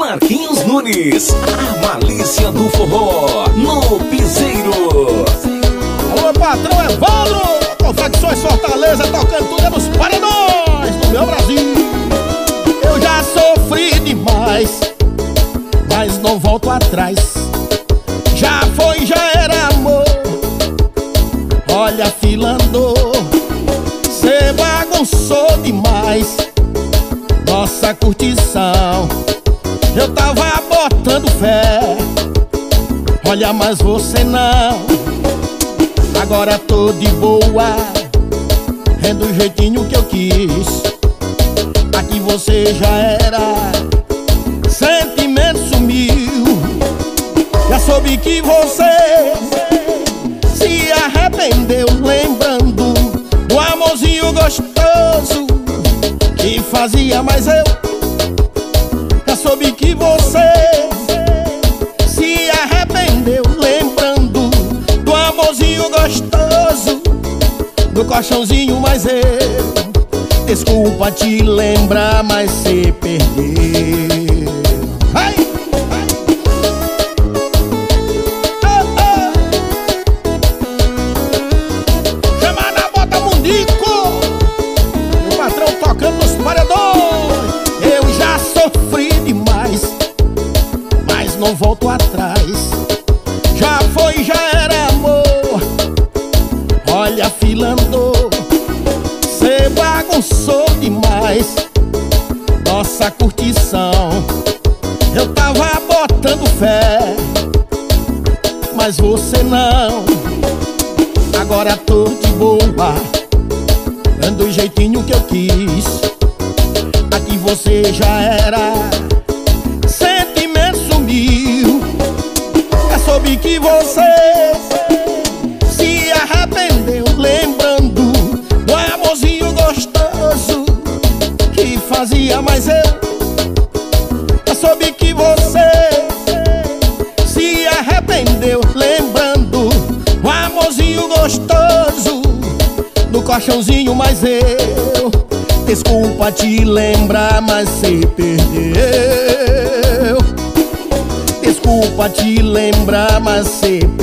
Marquinhos Nunes, a malícia do forró, no piseiro. Alô, patrão Evandro, Confecções Fortaleza, tocando tudo é nos paredões do meu Brasil. Eu já sofri demais, mas não volto atrás. Já foi, já era amor. Olha a fila andou, cê bagunçou demais. Nossa curtição, eu tava botando fé. Olha, mas você não. Agora tô de boa, é do jeitinho que eu quis. Aqui você já era, sentimento sumiu. Já soube que você se arrependeu, lembrando do amorzinho gostoso que fazia mais eu. Soube que você se arrependeu, lembrando do amorzinho gostoso do colchãozinho, mas eu. Desculpa te lembrar, mas cê perdeu. Não volto atrás. Já foi, já era amor. Olha a fila andou. Cê bagunçou demais. Nossa curtição. Eu tava botando fé. Mas você não. Agora tô de boa. Ando do jeitinho que eu quis. Aqui você já era você Se arrependeu Lembrando Do amorzinho gostoso Que fazia mais eu Já soube que você Se arrependeu Lembrando O amorzinho gostoso No colchãozinho, mas eu Desculpa te lembrar, mas cê perdeu Desculpa te lembrar, mas cê perdeu